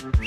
Welcome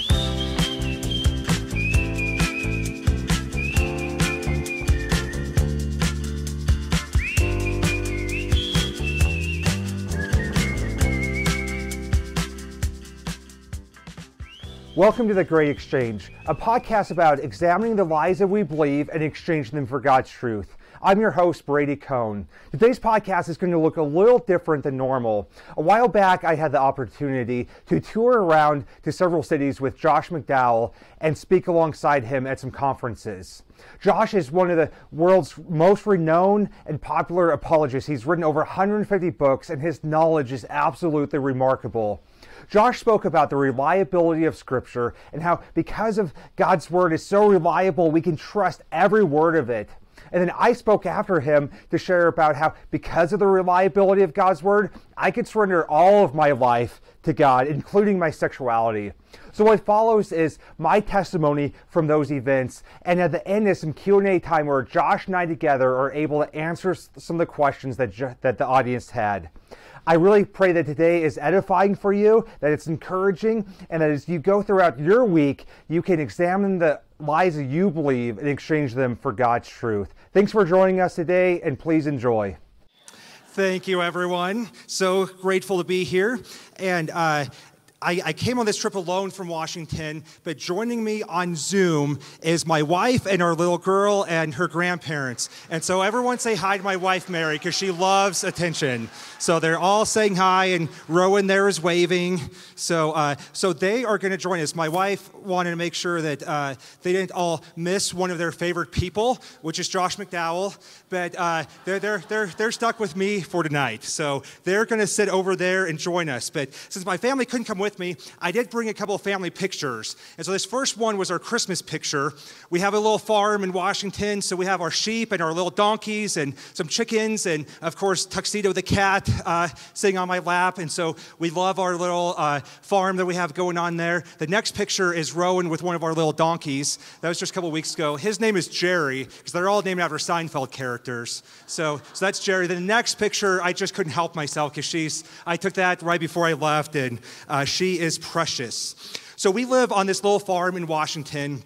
to The Great Exchange, a podcast about examining the lies that we believe and exchanging them for God's truth. I'm your host, Brady Cone. Today's podcast is going to look a little different than normal. A while back, I had the opportunity to tour around to several cities with Josh McDowell and speak alongside him at some conferences. Josh is one of the world's most renowned and popular apologists. He's written over 150 books, and his knowledge is absolutely remarkable. Josh spoke about the reliability of Scripture and how, because of God's Word is so reliable, we can trust every word of it. And then I spoke after him to share about how, because of the reliability of God's Word, I could surrender all of my life to God, including my sexuality. So what follows is my testimony from those events, and at the end is some Q&A time where Josh and I together are able to answer some of the questions that, that the audience had. I really pray that today is edifying for you, that it's encouraging, and that as you go throughout your week, you can examine the lies you believe and exchange them for God's truth. Thanks for joining us today, and please enjoy. Thank you, everyone. So grateful to be here. And uh, I, I, came on this trip alone from Washington, but joining me on Zoom is my wife and our little girl and her grandparents. And so everyone say hi to my wife, Mary, because she loves attention. So they're all saying hi, and Rowan there is waving. So, uh, so they are going to join us. My wife wanted to make sure that uh, they didn't all miss one of their favorite people, which is Josh McDowell. But uh, they're, they're, they're, they're stuck with me for tonight. So they're going to sit over there and join us. But since my family couldn't come with with me, I did bring a couple of family pictures. And so this first one was our Christmas picture. We have a little farm in Washington, so we have our sheep and our little donkeys and some chickens, and of course, Tuxedo the cat uh, sitting on my lap. And so we love our little uh, farm that we have going on there. The next picture is Rowan with one of our little donkeys. That was just a couple weeks ago. His name is Jerry, because they're all named after Seinfeld characters. So, so that's Jerry. The next picture, I just couldn't help myself because she's, I took that right before I left, and uh, she is precious. So we live on this little farm in Washington.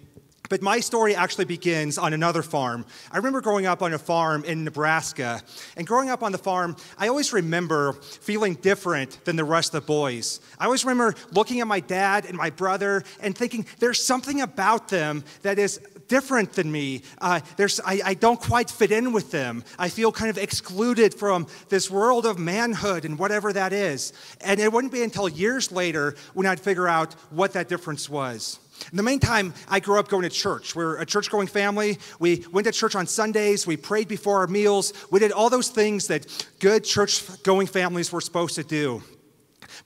But my story actually begins on another farm. I remember growing up on a farm in Nebraska. And growing up on the farm, I always remember feeling different than the rest of the boys. I always remember looking at my dad and my brother and thinking, there's something about them that is different than me. Uh, there's, I, I don't quite fit in with them. I feel kind of excluded from this world of manhood and whatever that is. And it wouldn't be until years later when I'd figure out what that difference was. In the meantime, I grew up going to church. We are a church going family. We went to church on Sundays. We prayed before our meals. We did all those things that good church going families were supposed to do.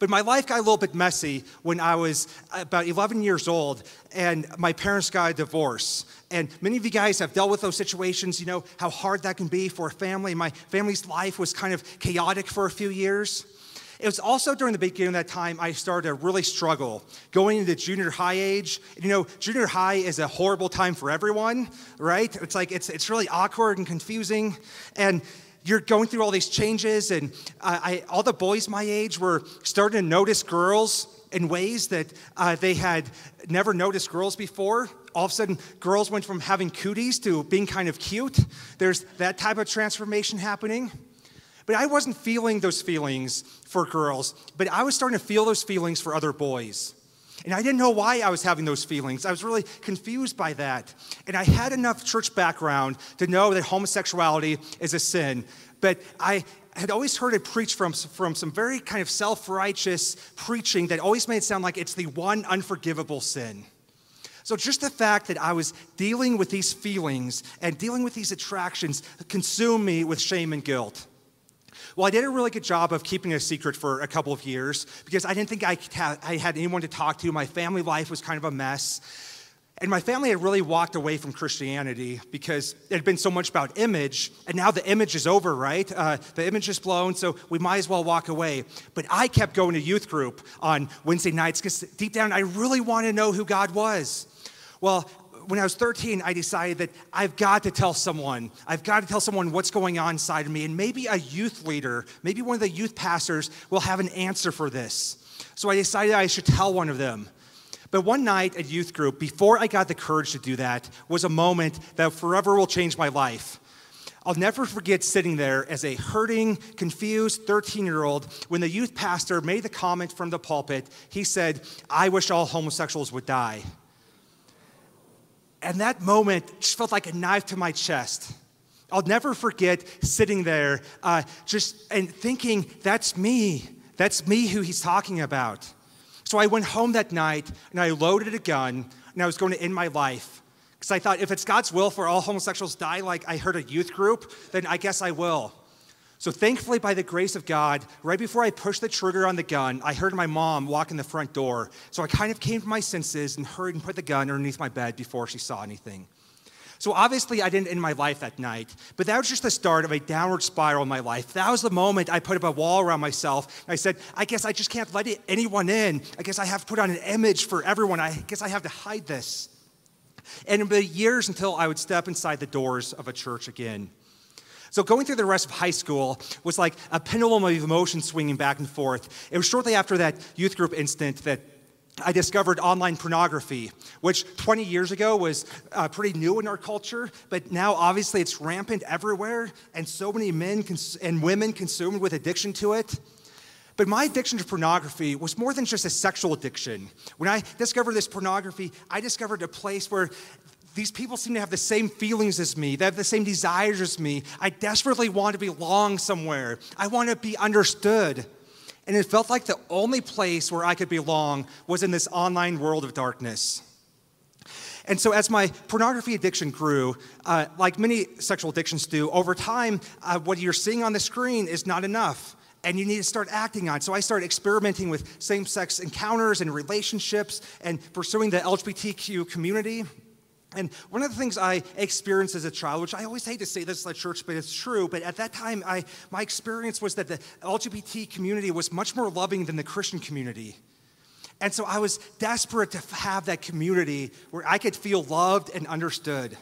But my life got a little bit messy when I was about 11 years old and my parents got a divorce. And many of you guys have dealt with those situations. You know how hard that can be for a family. My family's life was kind of chaotic for a few years. It was also during the beginning of that time I started to really struggle going into junior high age. You know, junior high is a horrible time for everyone, right? It's like it's it's really awkward and confusing. And you're going through all these changes, and I, all the boys my age were starting to notice girls in ways that uh, they had never noticed girls before. All of a sudden, girls went from having cooties to being kind of cute. There's that type of transformation happening. But I wasn't feeling those feelings for girls, but I was starting to feel those feelings for other boys. And I didn't know why I was having those feelings. I was really confused by that. And I had enough church background to know that homosexuality is a sin. But I had always heard it preached from, from some very kind of self righteous preaching that always made it sound like it's the one unforgivable sin. So, just the fact that I was dealing with these feelings and dealing with these attractions consumed me with shame and guilt. Well, I did a really good job of keeping a secret for a couple of years because I didn't think I, I had anyone to talk to. My family life was kind of a mess. And my family had really walked away from Christianity because it had been so much about image, and now the image is over, right? Uh, the image is blown, so we might as well walk away. But I kept going to youth group on Wednesday nights because deep down I really wanted to know who God was. Well, when I was 13, I decided that I've got to tell someone. I've got to tell someone what's going on inside of me. And maybe a youth leader, maybe one of the youth pastors will have an answer for this. So I decided I should tell one of them. But one night at youth group, before I got the courage to do that, was a moment that forever will change my life. I'll never forget sitting there as a hurting, confused 13 year old when the youth pastor made the comment from the pulpit. He said, I wish all homosexuals would die. And that moment just felt like a knife to my chest. I'll never forget sitting there uh, just and thinking, that's me. That's me who he's talking about. So I went home that night and I loaded a gun and I was going to end my life. Because I thought, if it's God's will for all homosexuals die, like I heard a youth group, then I guess I will. So thankfully, by the grace of God, right before I pushed the trigger on the gun, I heard my mom walk in the front door. So I kind of came to my senses and hurried and put the gun underneath my bed before she saw anything. So obviously, I didn't end my life that night, but that was just the start of a downward spiral in my life. That was the moment I put up a wall around myself. I said, I guess I just can't let anyone in. I guess I have to put on an image for everyone. I guess I have to hide this. And it would be years until I would step inside the doors of a church again. So going through the rest of high school was like a pendulum of emotion swinging back and forth. It was shortly after that youth group incident that I discovered online pornography, which 20 years ago was uh, pretty new in our culture, but now obviously it's rampant everywhere, and so many men cons- and women consumed with addiction to it. But my addiction to pornography was more than just a sexual addiction. When I discovered this pornography, I discovered a place where these people seem to have the same feelings as me. They have the same desires as me. I desperately want to belong somewhere. I want to be understood. And it felt like the only place where I could belong was in this online world of darkness. And so, as my pornography addiction grew, uh, like many sexual addictions do, over time, uh, what you're seeing on the screen is not enough. And you need to start acting on. It. So I started experimenting with same sex encounters and relationships and pursuing the LGBTQ community. And one of the things I experienced as a child, which I always hate to say this at church, but it's true, but at that time, I, my experience was that the LGBT community was much more loving than the Christian community. And so I was desperate to have that community where I could feel loved and understood.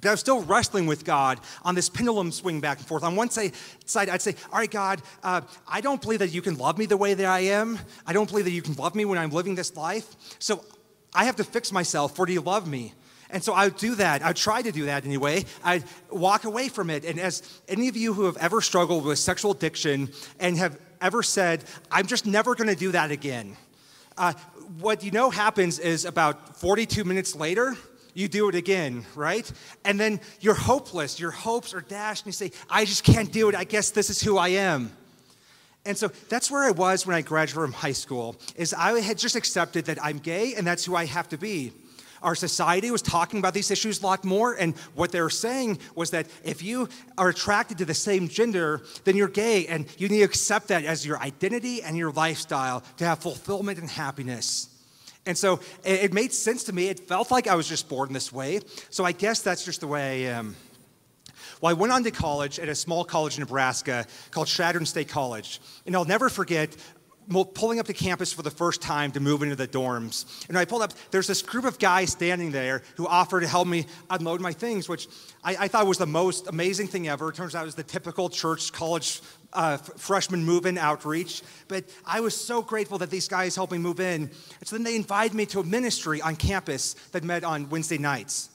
But I was still wrestling with God on this pendulum swing back and forth. On one side, I'd say, All right, God, uh, I don't believe that you can love me the way that I am. I don't believe that you can love me when I'm living this life. So I have to fix myself, for do you love me? And so I would do that. I try to do that anyway. I'd walk away from it. And as any of you who have ever struggled with sexual addiction and have ever said, I'm just never going to do that again, uh, what you know happens is about 42 minutes later, you do it again, right? And then you're hopeless. Your hopes are dashed, and you say, I just can't do it. I guess this is who I am. And so that's where I was when I graduated from high school, is I had just accepted that I'm gay and that's who I have to be. Our society was talking about these issues a lot more, and what they were saying was that if you are attracted to the same gender, then you're gay, and you need to accept that as your identity and your lifestyle to have fulfillment and happiness. And so it made sense to me. It felt like I was just born this way. So I guess that's just the way I am. Well, I went on to college at a small college in Nebraska called Chadron State College. And I'll never forget pulling up to campus for the first time to move into the dorms. And I pulled up, there's this group of guys standing there who offered to help me unload my things, which I, I thought was the most amazing thing ever. It turns out it was the typical church college uh, freshman move in outreach. But I was so grateful that these guys helped me move in. And so then they invited me to a ministry on campus that met on Wednesday nights.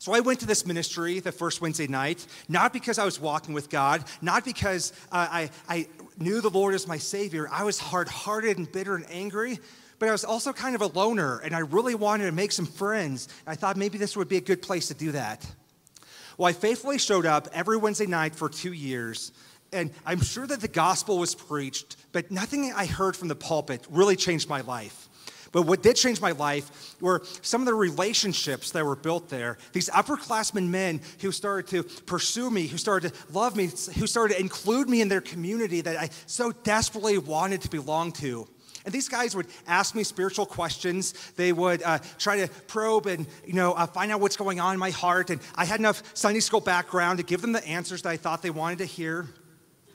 So I went to this ministry the first Wednesday night, not because I was walking with God, not because uh, I, I knew the Lord as my Savior, I was hard hearted and bitter and angry, but I was also kind of a loner and I really wanted to make some friends. I thought maybe this would be a good place to do that. Well, I faithfully showed up every Wednesday night for two years, and I'm sure that the gospel was preached, but nothing I heard from the pulpit really changed my life. But what did change my life were some of the relationships that were built there. These upperclassmen men who started to pursue me, who started to love me, who started to include me in their community that I so desperately wanted to belong to. And these guys would ask me spiritual questions. They would uh, try to probe and you know uh, find out what's going on in my heart. And I had enough Sunday school background to give them the answers that I thought they wanted to hear.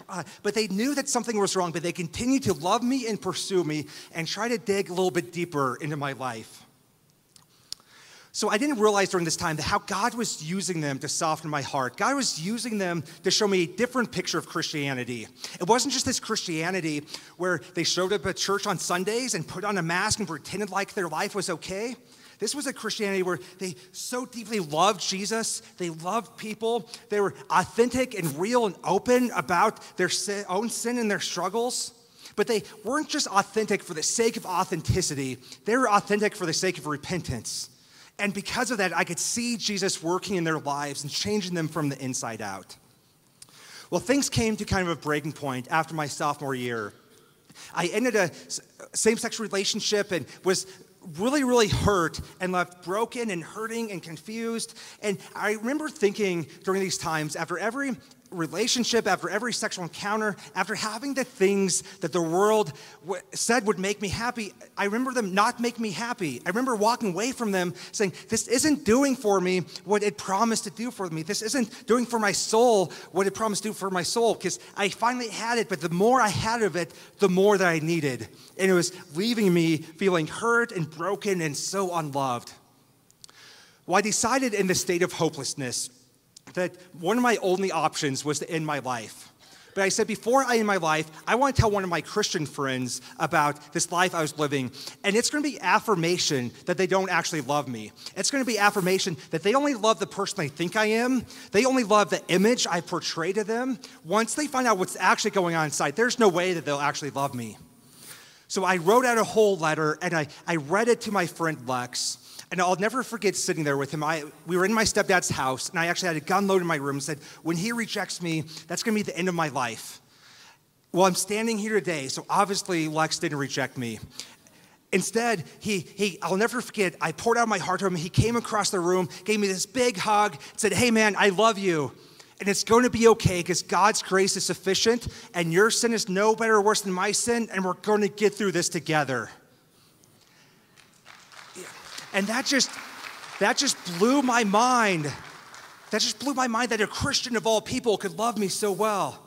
But they knew that something was wrong, but they continued to love me and pursue me and try to dig a little bit deeper into my life. So I didn't realize during this time that how God was using them to soften my heart. God was using them to show me a different picture of Christianity. It wasn't just this Christianity where they showed up at church on Sundays and put on a mask and pretended like their life was okay. This was a Christianity where they so deeply loved Jesus, they loved people, they were authentic and real and open about their own sin and their struggles. But they weren't just authentic for the sake of authenticity, they were authentic for the sake of repentance. And because of that, I could see Jesus working in their lives and changing them from the inside out. Well, things came to kind of a breaking point after my sophomore year. I ended a same sex relationship and was really, really hurt and left broken and hurting and confused. And I remember thinking during these times, after every relationship, after every sexual encounter, after having the things that the world w- said would make me happy, I remember them not make me happy. I remember walking away from them saying, This isn't doing for me what it promised to do for me. This isn't doing for my soul what it promised to do for my soul. Because I finally had it, but the more I had of it, the more that I needed. And it was leaving me feeling hurt and broken and so unloved. Well, I decided in the state of hopelessness that one of my only options was to end my life. But I said, before I end my life, I want to tell one of my Christian friends about this life I was living. And it's going to be affirmation that they don't actually love me. It's going to be affirmation that they only love the person they think I am. They only love the image I portray to them. Once they find out what's actually going on inside, there's no way that they'll actually love me. So I wrote out a whole letter and I, I read it to my friend Lex. And I'll never forget sitting there with him. I, we were in my stepdad's house, and I actually had a gun loaded in my room and said, When he rejects me, that's going to be the end of my life. Well, I'm standing here today, so obviously Lex didn't reject me. Instead, he, he, I'll never forget, I poured out my heart to him. He came across the room, gave me this big hug, said, Hey, man, I love you. And it's going to be okay because God's grace is sufficient, and your sin is no better or worse than my sin, and we're going to get through this together. And that just, that just blew my mind. That just blew my mind that a Christian of all people could love me so well.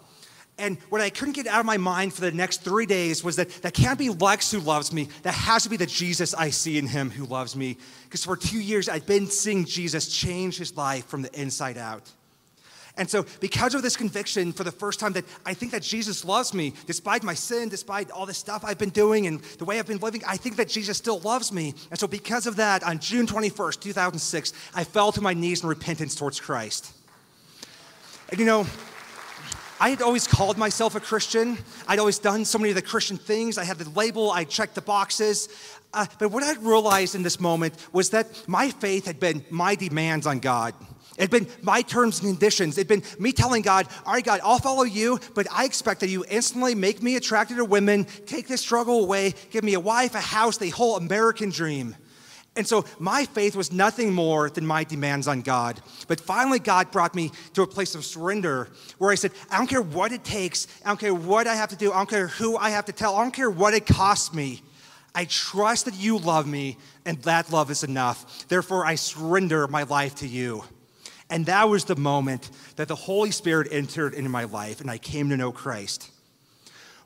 And what I couldn't get out of my mind for the next three days was that that can't be Lex who loves me. That has to be the Jesus I see in him who loves me. Because for two years, I'd been seeing Jesus change his life from the inside out. And so, because of this conviction, for the first time, that I think that Jesus loves me, despite my sin, despite all the stuff I've been doing and the way I've been living, I think that Jesus still loves me. And so, because of that, on June 21st, 2006, I fell to my knees in repentance towards Christ. And you know, I had always called myself a Christian. I'd always done so many of the Christian things. I had the label, I checked the boxes. Uh, but what I realized in this moment was that my faith had been my demands on God. It'd been my terms and conditions. It'd been me telling God, all right, God, I'll follow you, but I expect that you instantly make me attracted to women, take this struggle away, give me a wife, a house, the whole American dream. And so my faith was nothing more than my demands on God. But finally, God brought me to a place of surrender where I said, I don't care what it takes. I don't care what I have to do. I don't care who I have to tell. I don't care what it costs me. I trust that you love me, and that love is enough. Therefore, I surrender my life to you. And that was the moment that the Holy Spirit entered into my life and I came to know Christ.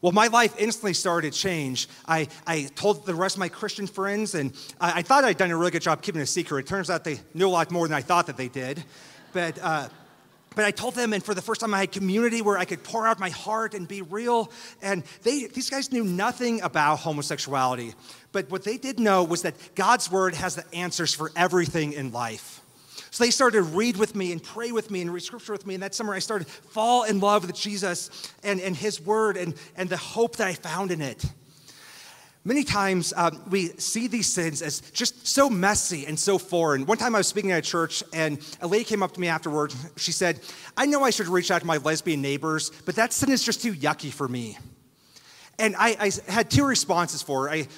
Well, my life instantly started to change. I, I told the rest of my Christian friends, and I, I, thought I'd done a really good job keeping it a secret. It turns out they knew a lot more than I thought that they did. But, uh, but I told them, and for the first time, I had community where I could pour out my heart and be real. And they, these guys knew nothing about homosexuality. But what they did know was that God's word has the answers for everything in life. So they started to read with me and pray with me and read scripture with me. And that summer I started fall in love with Jesus and, and his word and, and the hope that I found in it. Many times um, we see these sins as just so messy and so foreign. One time I was speaking at a church and a lady came up to me afterwards. She said, I know I should reach out to my lesbian neighbors, but that sin is just too yucky for me. And I, I had two responses for her. I,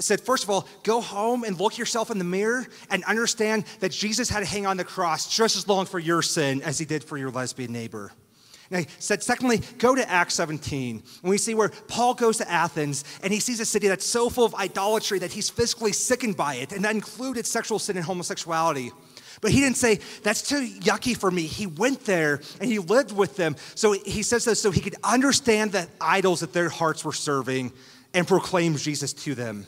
said, first of all, go home and look yourself in the mirror and understand that Jesus had to hang on the cross just as long for your sin as he did for your lesbian neighbor. And I said, secondly, go to Acts 17. And we see where Paul goes to Athens and he sees a city that's so full of idolatry that he's physically sickened by it, and that included sexual sin and homosexuality. But he didn't say, that's too yucky for me. He went there and he lived with them. So he says this so he could understand the idols that their hearts were serving and proclaim Jesus to them.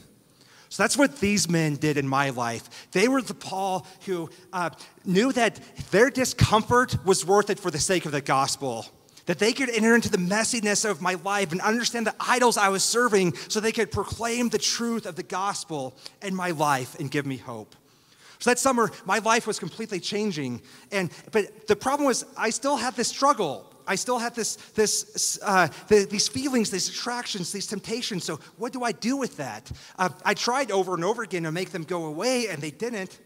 So that's what these men did in my life. They were the Paul who uh, knew that their discomfort was worth it for the sake of the gospel. That they could enter into the messiness of my life and understand the idols I was serving so they could proclaim the truth of the gospel in my life and give me hope. So that summer, my life was completely changing. And, but the problem was, I still had this struggle. I still had this, this, uh, the, these feelings, these attractions, these temptations. So, what do I do with that? Uh, I tried over and over again to make them go away, and they didn't.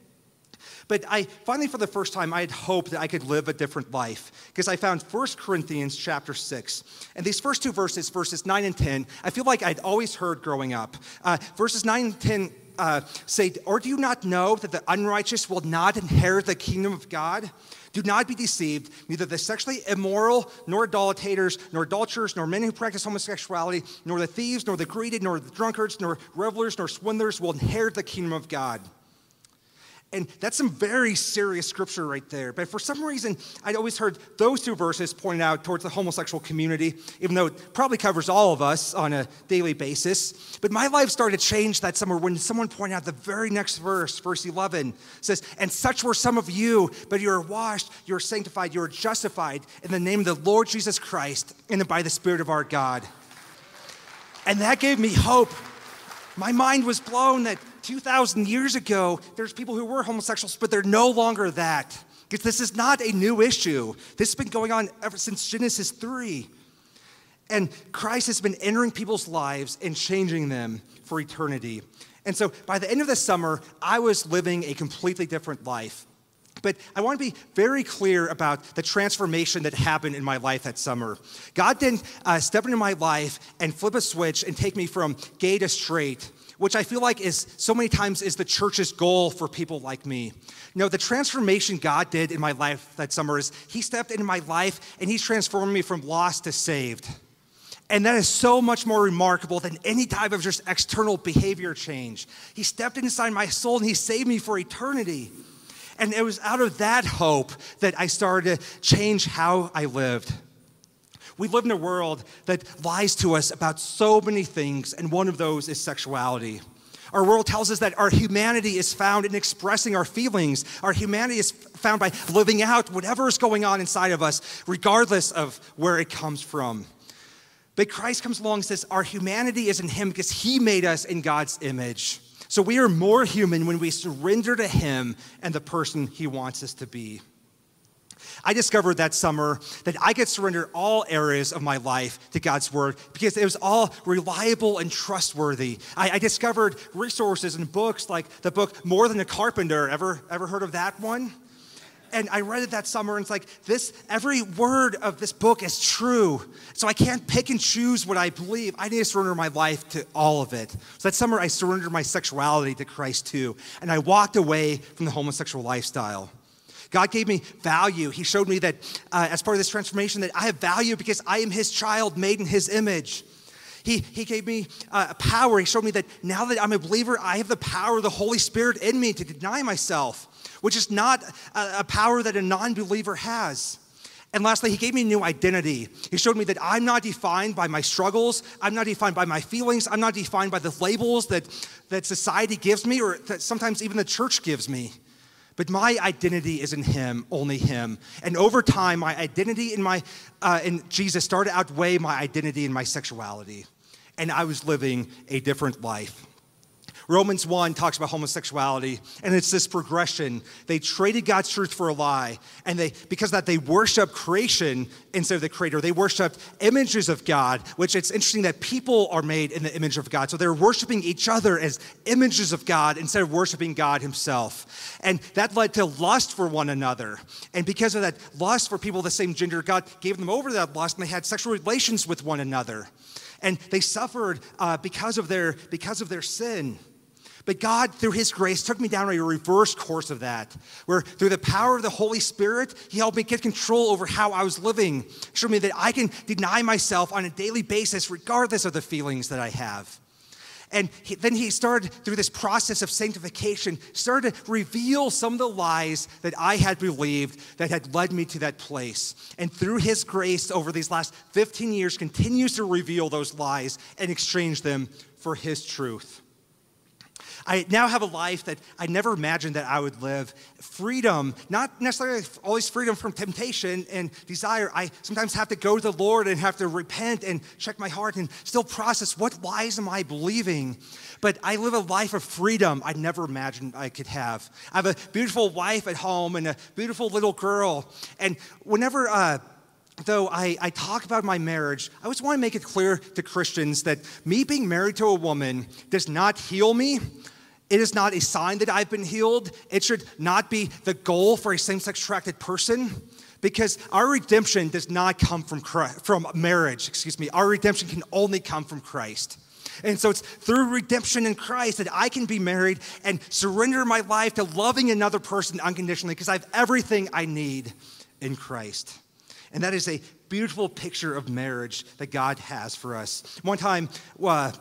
But I finally, for the first time, I had hope that I could live a different life because I found 1 Corinthians chapter 6. And these first two verses, verses 9 and 10, I feel like I'd always heard growing up. Uh, verses 9 and 10 uh, say, Or do you not know that the unrighteous will not inherit the kingdom of God? Do not be deceived. Neither the sexually immoral, nor idolaters, nor adulterers, nor men who practice homosexuality, nor the thieves, nor the greedy, nor the drunkards, nor revelers, nor swindlers will inherit the kingdom of God. And that's some very serious scripture right there. But for some reason, I'd always heard those two verses pointed out towards the homosexual community, even though it probably covers all of us on a daily basis. But my life started to change that summer when someone pointed out the very next verse, verse 11, says, And such were some of you, but you are washed, you are sanctified, you are justified in the name of the Lord Jesus Christ and by the Spirit of our God. And that gave me hope. My mind was blown that 2,000 years ago, there's people who were homosexuals, but they're no longer that. Because this is not a new issue. This has been going on ever since Genesis 3. And Christ has been entering people's lives and changing them for eternity. And so by the end of the summer, I was living a completely different life. But I want to be very clear about the transformation that happened in my life that summer. God didn't uh, step into my life and flip a switch and take me from gay to straight which I feel like is so many times is the church's goal for people like me. No, the transformation God did in my life that summer is He stepped into my life and He's transformed me from lost to saved. And that is so much more remarkable than any type of just external behavior change. He stepped inside my soul and He saved me for eternity. And it was out of that hope that I started to change how I lived. We live in a world that lies to us about so many things, and one of those is sexuality. Our world tells us that our humanity is found in expressing our feelings. Our humanity is found by living out whatever is going on inside of us, regardless of where it comes from. But Christ comes along and says our humanity is in Him because He made us in God's image. So we are more human when we surrender to Him and the person He wants us to be. I discovered that summer that I could surrender all areas of my life to God's Word because it was all reliable and trustworthy. I, I discovered resources and books like the book More Than a Carpenter. Ever, ever heard of that one? And I read it that summer, and it's like this every word of this book is true. So I can't pick and choose what I believe. I need to surrender my life to all of it. So that summer, I surrendered my sexuality to Christ too, and I walked away from the homosexual lifestyle. God gave me value. He showed me that uh, as part of this transformation, that I have value because I am His child, made in His image. He, he gave me uh, power. He showed me that now that I'm a believer, I have the power of the Holy Spirit in me to deny myself, which is not a, power that a non believer has. And lastly, he gave me a new identity. He showed me that I'm not defined by my struggles. I'm not defined by my feelings. I'm not defined by the labels that, that society gives me or that sometimes even the church gives me. But my identity is in Him, only Him. And over time, my identity in, my, uh, in Jesus started to outweigh my identity in my sexuality. And I was living a different life. Romans 1 talks about homosexuality, and it's this progression. They traded God's truth for a lie, and they because that they worship creation instead of the creator. They worshiped images of God, which it's interesting that people are made in the image of God. So they're worshiping each other as images of God instead of worshiping God himself. And that led to lust for one another. And because of that lust for people of the same gender, God gave them over to that lust, and they had sexual relations with one another. And they suffered uh, because, of their, because of their sin. But God, through His grace, took me down a reverse course of that, where through the power of the Holy Spirit, He helped me get control over how I was living, showed me that I can deny myself on a daily basis, regardless of the feelings that I have. And he, then he started, through this process of sanctification, started to reveal some of the lies that I had believed that had led me to that place. And through his grace over these last 15 years, continues to reveal those lies and exchange them for his truth. I now have a life that I never imagined that I would live. Freedom, not necessarily always freedom from temptation and desire. I sometimes have to go to the Lord and have to repent and check my heart and still process what lies am I believing. But I live a life of freedom I never imagined I could have. I have a beautiful wife at home and a beautiful little girl. And whenever, uh, though I, I, talk about my marriage, I always want to make it clear to Christians that me being married to a woman does not heal me. It is not a sign that I've been healed. It should not be the goal for a same sex attracted person because our redemption does not come from, Christ, from marriage. Excuse me. Our redemption can only come from Christ. And so it's through redemption in Christ that I can be married and surrender my life to loving another person unconditionally because I have everything I need in Christ. And that is a beautiful picture of marriage that God has for us. One time, uh,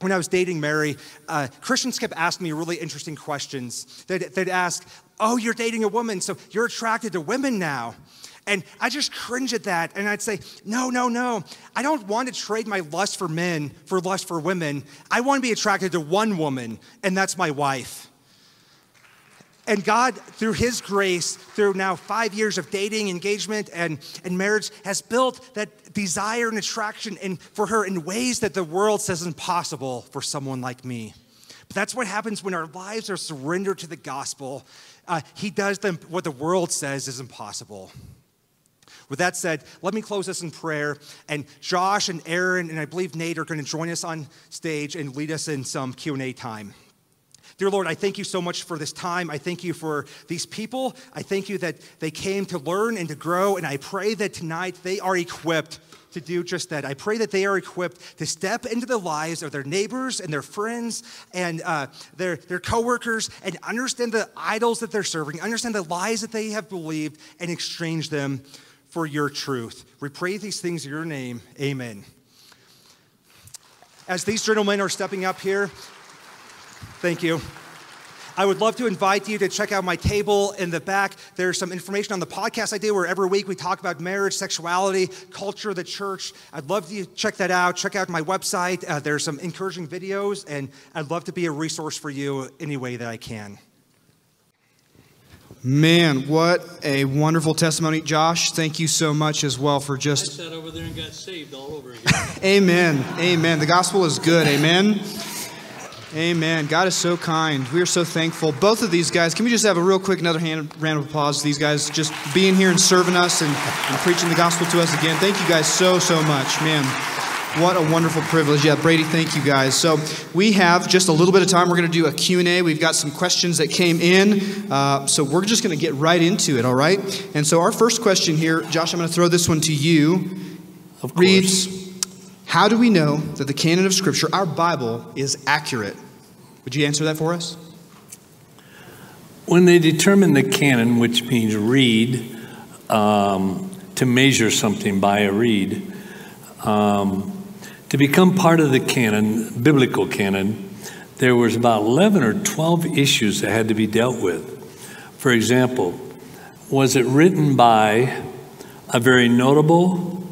when I was dating Mary, uh, Christians kept asking me really interesting questions. They'd, they'd ask, Oh, you're dating a woman, so you're attracted to women now. And I just cringe at that. And I'd say, no, no, no. I don't want to trade my lust for men for lust for women. I want to be attracted to one woman, and that's my wife. And God, through His grace, through now five years of dating, engagement, and, and marriage, has built that desire and attraction in, for her in ways that the world says impossible for someone like me. But that's what happens when our lives are surrendered to the gospel. Uh, he does them what the world says is impossible. With that said, let me close this in prayer. And Josh and Aaron and I believe Nate are going to join us on stage and lead us in some Q&A time. Dear Lord, I thank you so much for this time. I thank you for these people. I thank you that they came to learn and to grow. And I pray that tonight they are equipped to do just that. I pray that they are equipped to step into the lives of their neighbors and their friends and uh, their, their coworkers and understand the idols that they're serving, understand the lies that they have believed, and exchange them for your truth. We pray these things in your name. Amen. As these gentlemen are stepping up here, thank you. I would love to invite you to check out my table in the back. There's some information on the podcast I do where every week we talk about marriage, sexuality, culture, the church. I'd love you to check that out. Check out my website. Uh, there's some encouraging videos, and I'd love to be a resource for you any way that I can. Man, what a wonderful testimony. Josh, thank you so much as well for just. I sat over there and got saved all over again. Amen. Amen. The gospel is good. Amen. Amen. God is so kind. We are so thankful. Both of these guys, can we just have a real quick another hand, round of applause? These guys just being here and serving us and, and preaching the gospel to us again. Thank you guys so, so much. Man. What a wonderful privilege. Yeah, Brady, thank you guys. So we have just a little bit of time. We're going to do a Q&A. We've got some questions that came in. Uh, so we're just going to get right into it, all right? And so our first question here, Josh, I'm going to throw this one to you. Of course. Reads, how do we know that the canon of Scripture, our Bible, is accurate? Would you answer that for us? When they determine the canon, which means reed, um, to measure something by a reed, um, to become part of the canon, biblical canon, there was about 11 or 12 issues that had to be dealt with. For example, was it written by a very notable,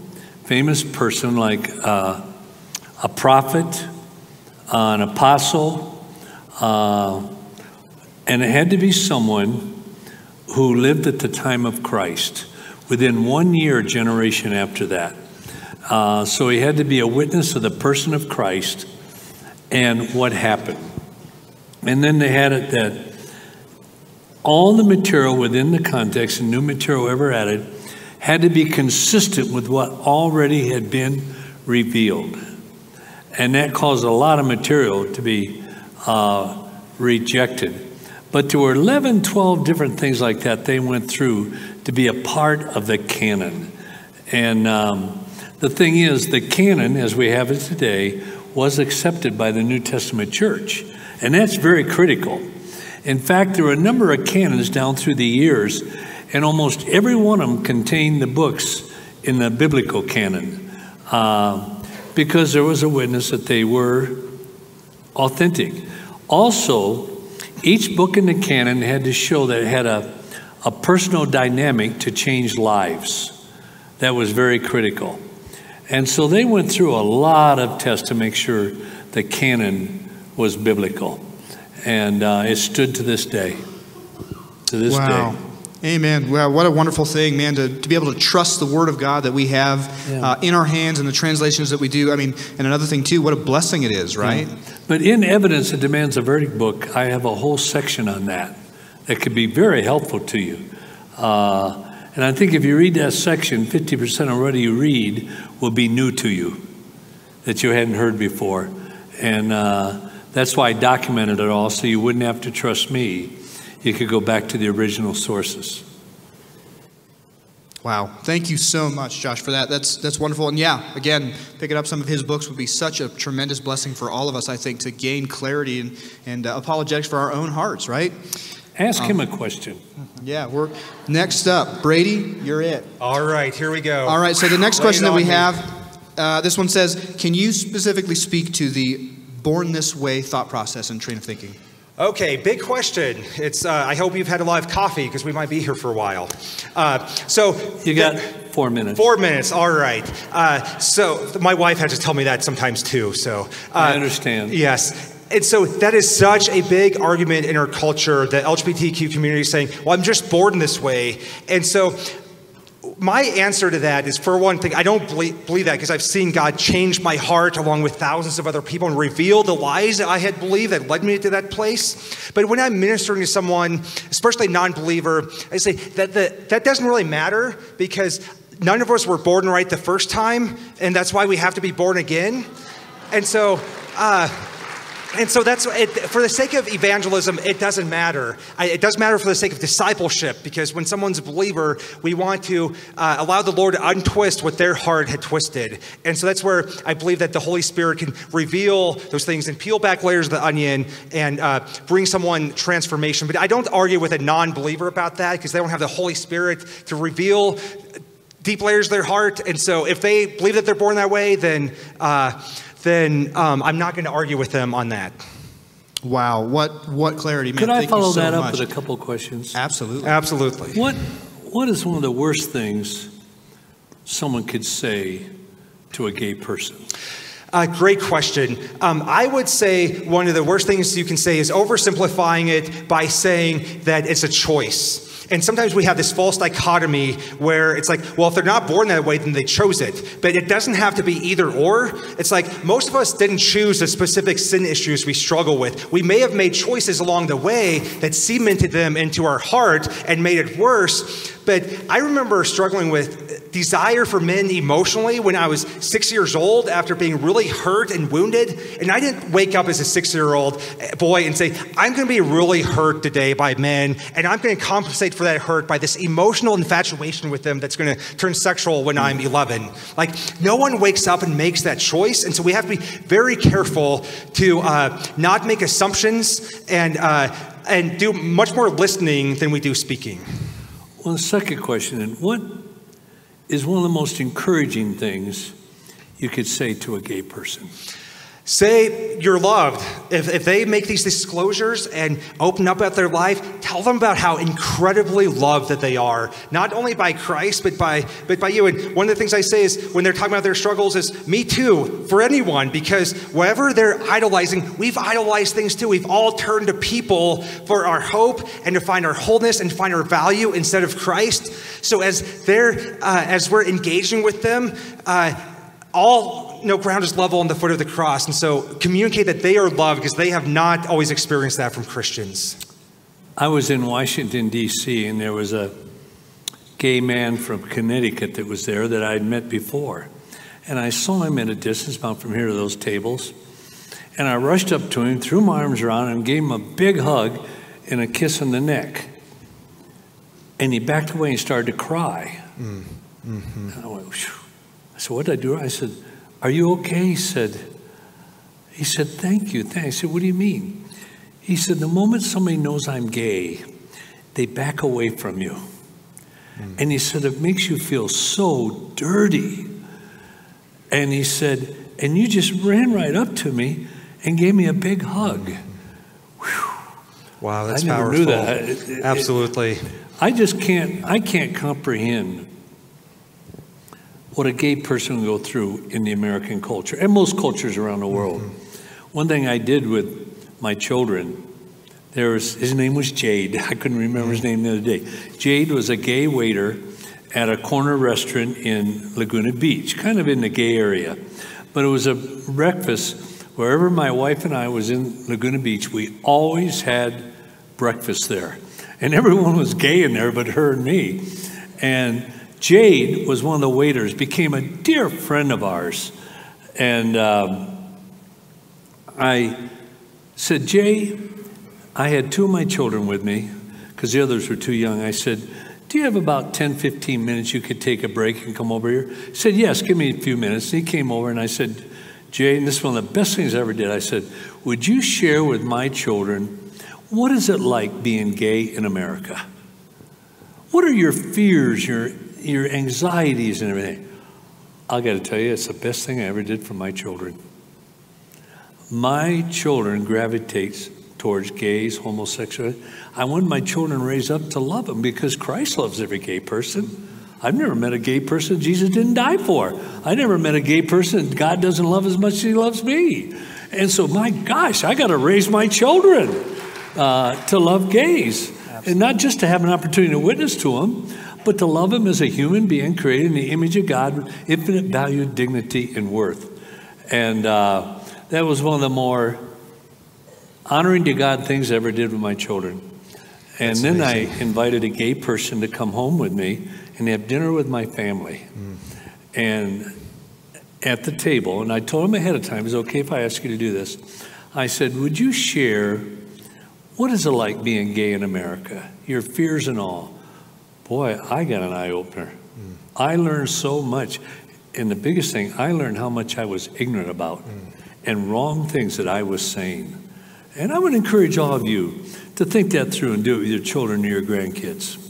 famous person like uh, a prophet, uh, an apostle, uh, and it had to be someone who lived at the time of Christ, within one year, generation after that. Uh, so he had to be a witness of the person of Christ and what happened. And then they had it that all the material within the context and new material ever added had to be consistent with what already had been revealed. And that caused a lot of material to be uh, rejected. But there were 11, 12 different things like that they went through to be a part of the canon. And um, the thing is, the canon, as we have it today, was accepted by the New Testament church. And that's very critical. In fact, there were a number of canons down through the years, and almost every one of them contained the books in the biblical canon uh, because there was a witness that they were authentic. Also, each book in the canon had to show that it had a, a personal dynamic to change lives. That was very critical. And so they went through a lot of tests to make sure the canon was biblical. And uh, it stood to this day. To this wow. day. Amen. Wow, what a wonderful thing, man, to, to be able to trust the Word of God that we have Yeah. uh, in our hands and the translations that we do. I mean, and another thing, too, what a blessing it is, right? But in Evidence That Demands a Verdict book, I have a whole section on that that could be very helpful to you. Uh, and I think if you read that section, 50% of what you read will be new to you that you hadn't heard before. And uh, that's why I documented it all so you wouldn't have to trust me. You could go back to the original sources. Wow. Thank you so much, Josh, for that. That's that's wonderful. And yeah, again, picking up some of his books would be such a tremendous blessing for all of us, I think, to gain clarity and, and uh, apologetics for our own hearts, right? Ask him a question. Yeah, we're next up. Brady, you're it. All right, here we go. All right, so the next question that we me. have, uh, this one says, can you specifically speak to the born this way thought process and train of thinking? Okay, big question. It's. Uh, I hope you've had a lot of coffee because we might be here for a while. Uh, so You got four minutes. Four minutes. All right. Uh, so my wife has to tell me that sometimes too. So uh, I understand. Yes. And so that is such a big argument in our culture. The LGBTQ community is saying, "Well, I'm just born in this way," and so. My answer to that is, for one thing, I don't believe, believe that because I've seen God change my heart along with thousands of other people and reveal the lies that I had believed that led me to that place. But when I'm ministering to someone, especially a non believer, I say that that doesn't really matter because none of us were born right the first time, and that's why we have to be born again. And so, uh, and so that's it, for the sake of evangelism, it doesn't matter. I, it does matter for the sake of discipleship because when someone's a believer, we want to uh, allow the Lord to untwist what their heart had twisted. And so that's where I believe that the Holy Spirit can reveal those things and peel back layers of the onion and uh, bring someone transformation. But I don't argue with a non believer about that because they don't have the Holy Spirit to reveal deep layers of their heart. And so if they believe that they're born that way, then. Uh, then um, I'm not going to argue with them on that. Wow, what what clarity, man. Could I Thank follow you so that up much. with a couple questions? Absolutely. Absolutely. What What is one of the worst things someone could say to a gay person? Uh, great question. Um, I would say one of the worst things you can say is oversimplifying it by saying that it's a choice. And sometimes we have this false dichotomy where it's like, well, if they're not born that way, then they chose it. But it doesn't have to be either or. It's like most of us didn't choose the specific sin issues we struggle with. We may have made choices along the way that cemented them into our heart and made it worse. But I remember struggling with desire for men emotionally when I was six years old after being really hurt and wounded. And I didn't wake up as a six year old boy and say, I'm going to be really hurt today by men, and I'm going to compensate for that hurt by this emotional infatuation with them that's going to turn sexual when I'm 11. Like, no one wakes up and makes that choice. And so we have to be very careful to uh, not make assumptions and, uh, and do much more listening than we do speaking. Well, the second question, then, what is one of the most encouraging things you could say to a gay person? Say you're loved. If, if they make these disclosures and open up about their life, tell them about how incredibly loved that they are, not only by Christ, but by, but by you. And one of the things I say is when they're talking about their struggles is me too, for anyone, because wherever they're idolizing, we've idolized things too. We've all turned to people for our hope and to find our wholeness and find our value instead of Christ. So as they're, uh, as we're engaging with them, uh, all no ground is level on the foot of the cross. And so communicate that they are loved because they have not always experienced that from Christians. I was in Washington, D.C., and there was a gay man from Connecticut that was there that I'd met before. And I saw him at a distance, about from here to those tables. And I rushed up to him, threw my arms around him, gave him a big hug and a kiss on the neck. And he backed away and started to cry. Mm, mm-hmm. And I went, "Phew." I said, What did I do? I said, Are you okay? He said, he said, Thank you. Thanks. I said, What do you mean? He said, The moment somebody knows I'm gay, they back away from you. Hmm. And he said, It makes you feel so dirty. And he said, And you just ran right up to me and gave me a big hug. Hmm. Wow, that's I never powerful. knew that. Absolutely. I just can't, I can't comprehend what a gay person go through in the American culture and most cultures around the world. Mm-hmm. One thing I did with my children there was his name was Jade. I couldn't remember his name the other day. Jade was a gay waiter at a corner restaurant in Laguna Beach, kind of in the gay area. But it was a breakfast wherever my wife and I was in Laguna Beach, we always had breakfast there. And everyone was gay in there but her and me. And Jade was one of the waiters, became a dear friend of ours. And um, I said, Jay, I had two of my children with me because the others were too young. I said, Do you have about 10, 15 minutes you could take a break and come over here? He said, Yes, give me a few minutes. And he came over and I said, Jay, and this is one of the best things I ever did. I said, Would you share with my children what is it like being gay in America? What are your fears, your, your anxieties, and everything? I got to tell you, it's the best thing I ever did for my children. My children gravitate towards gays, homosexual. I want my children raised up to love them because Christ loves every gay person. I've never met a gay person Jesus didn't die for. I never met a gay person God doesn't love as much as He loves me. And so, my gosh, I got to raise my children uh, to love gays. Absolutely. And not just to have an opportunity to witness to them, but to love him as a human being created in the image of God with infinite value, dignity, and worth. And uh, that was one of the more honoring to God things I ever did with my children. And That's then amazing. I invited a gay person to come home with me and have dinner with my family. Mm. And at the table, and I told him ahead of time, it's okay if I ask you to do this. I said, Would you share what is it like being gay in America? Your fears and all. Boy, I got an eye opener. Mm. I learned so much. And the biggest thing, I learned how much I was ignorant about mm. and wrong things that I was saying. And I would encourage all of you to think that through and do it with your children or your grandkids.